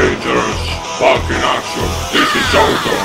Dangerous. Fucking action. This is over.